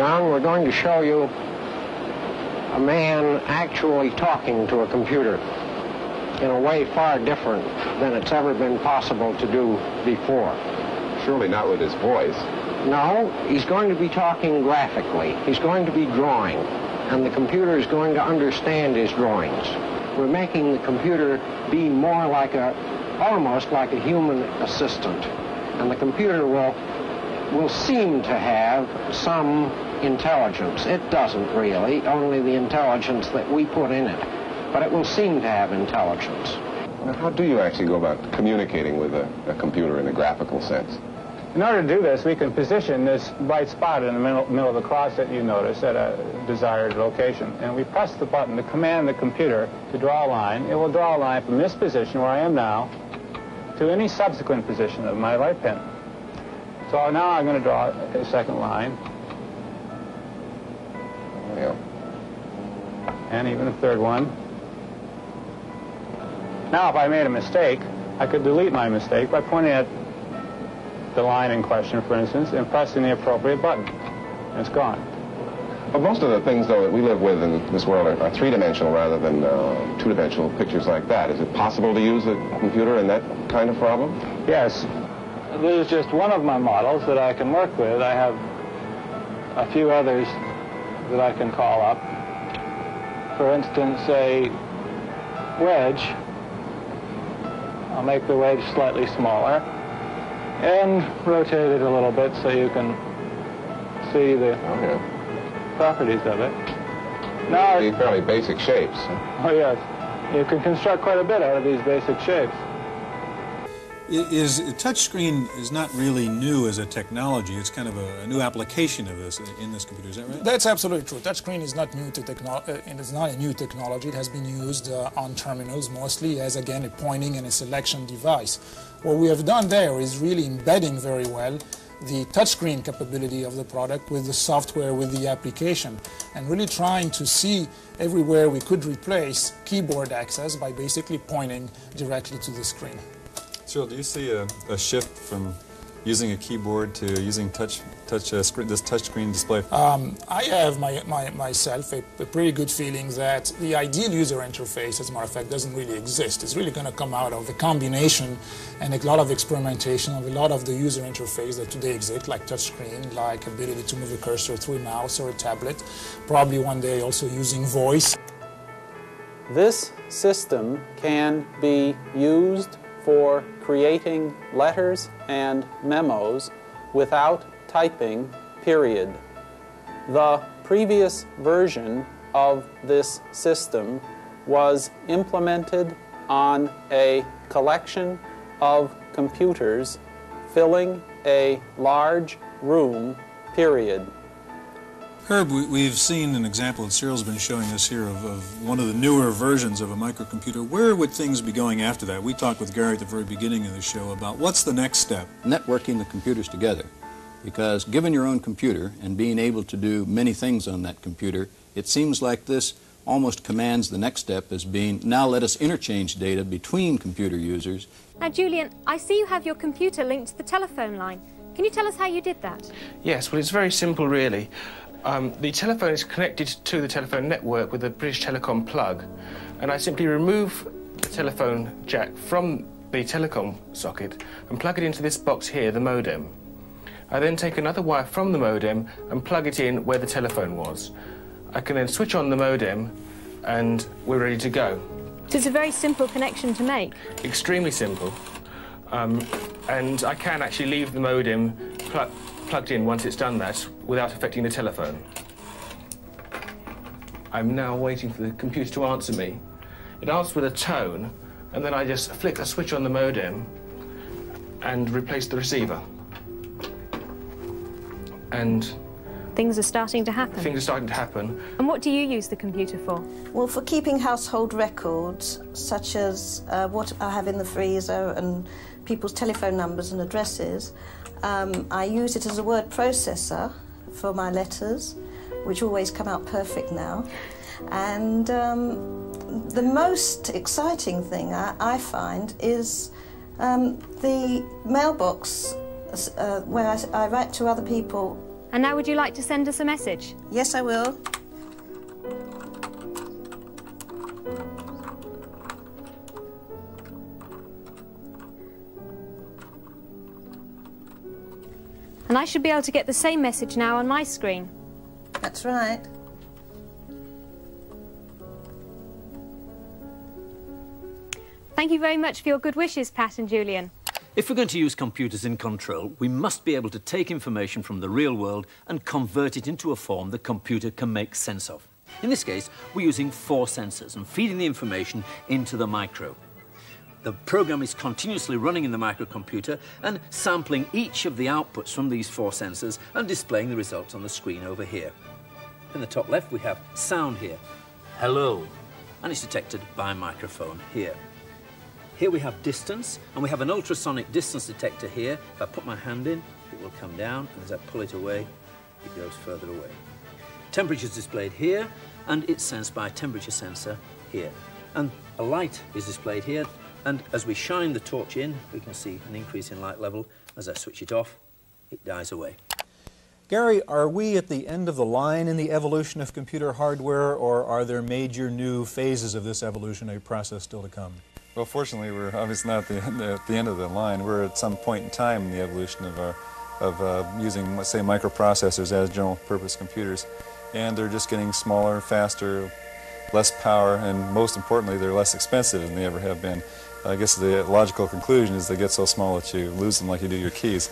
John, we're going to show you a man actually talking to a computer in a way far different than it's ever been possible to do before. Surely not with his voice. No, he's going to be talking graphically. He's going to be drawing, and the computer is going to understand his drawings. We're making the computer be more like a, almost like a human assistant, and the computer will will seem to have some intelligence. It doesn't really, only the intelligence that we put in it. But it will seem to have intelligence. Now, how do you actually go about communicating with a, a computer in a graphical sense? In order to do this, we can position this bright spot in the middle, middle of the cross that you notice at a desired location. And we press the button to command the computer to draw a line. It will draw a line from this position where I am now to any subsequent position of my light pen. So now I'm going to draw a second line. And even a third one. Now, if I made a mistake, I could delete my mistake by pointing at the line in question, for instance, and pressing the appropriate button. And it's gone. Well, most of the things, though, that we live with in this world are, are three-dimensional rather than uh, two-dimensional pictures like that. Is it possible to use a computer in that kind of problem? Yes, this is just one of my models that I can work with. I have a few others that I can call up. For instance, a wedge. I'll make the wedge slightly smaller and rotate it a little bit so you can see the Oh, yeah. properties of it. Now, These fairly basic shapes. oh yes, you can construct quite a bit out of these basic shapes. Is touchscreen is not really new as a technology. It's kind of a, a, new application of this in this computer. Is that right? That's absolutely true. Touchscreen is not new to technology. Uh, it's not a new technology. It has been used uh, on terminals mostly as again a pointing and a selection device. What we have done there is really embedding very well the touchscreen capability of the product with the software, with the application, and really trying to see everywhere we could replace keyboard access by basically pointing directly to the screen. Cyril, do you see a, a, shift from using a keyboard to using touch, touch uh, screen, this touchscreen display? Um, I have my, my, myself a, a, pretty good feeling that the ideal user interface, as a matter of fact, doesn't really exist. It's really going to come out of a combination and a lot of experimentation of a lot of the user interface that today exist, like touchscreen, like ability to move a cursor through a mouse or a tablet, probably one day also using voice. This system can be used for creating letters and memos without typing, period. The previous version of this system was implemented on a collection of computers filling a large room, period. Herb, we, have seen an example that Cyril's been showing us here of, of, one of the newer versions of a microcomputer. Where would things be going after that? We talked with Gary at the very beginning of the show about what's the next step? Networking the computers together. Because given your own computer and being able to do many things on that computer, it seems like this almost commands the next step as being, now let us interchange data between computer users. Now, Julian, I see you have your computer linked to the telephone line. Can you tell us how you did that? Yes, well, it's very simple, really. Um, the telephone is connected to the telephone network with a British Telecom plug, and I simply remove the telephone jack from the telecom socket and plug it into this box here, the modem. I then take another wire from the modem and plug it in where the telephone was. I can then switch on the modem and we're ready to go. So it's a very simple connection to make? Extremely simple. Um, and I can actually leave the modem pl plugged in once it's done that without affecting the telephone. I'm now waiting for the computer to answer me. It answers with a tone, and then I just flick a switch on the modem and replace the receiver. And things are starting to happen. Things are starting to happen. And what do you use the computer for? Well, for keeping household records, such as uh, what I have in the freezer and people's telephone numbers and addresses. Um, I use it as a word processor for my letters, which always come out perfect now. And um, the most exciting thing I, I find is um, the mailbox uh, where I, I, write to other people And now would you like to send us a message? Yes, I will. And I should be able to get the same message now on my screen. That's right. Thank you very much for your good wishes, Pat and Julian. If we're going to use computers in control, we must be able to take information from the real world and convert it into a form the computer can make sense of. In this case, we're using four sensors and feeding the information into the micro. The program is continuously running in the microcomputer and sampling each of the outputs from these four sensors and displaying the results on the screen over here. In the top left, we have sound here, hello, and it's detected by a microphone here. Here we have distance, and we have an ultrasonic distance detector here. If I put my hand in, it will come down, and as I pull it away, it goes further away. Temperature is displayed here, and it's sensed by a temperature sensor here. And a light is displayed here, and as we shine the torch in, we can see an increase in light level. As I switch it off, it dies away. Gary, are we at the end of the line in the evolution of computer hardware, or are there major new phases of this evolutionary process still to come? Well, fortunately, we're obviously not at the, end, at the end of the line. We're at some point in time in the evolution of our of uh, using, let's say, microprocessors as general-purpose computers, and they're just getting smaller, faster, less power, and most importantly, they're less expensive than they ever have been. I guess the logical conclusion is they get so small that you lose them like you do your keys.